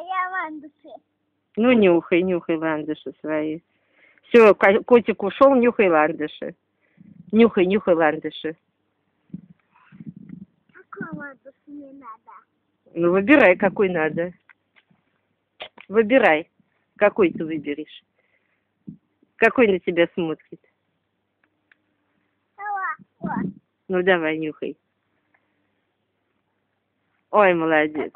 я ландыши. Ну, нюхай, нюхай ландыши свои. Все, котик ушел, нюхай ландыши. Нюхай, нюхай ландыши. Какой ландыш мне надо? Ну, выбирай, какой надо. Выбирай, какой ты выберешь. Какой на тебя смотрит? Ну, давай, нюхай. Ой, молодец.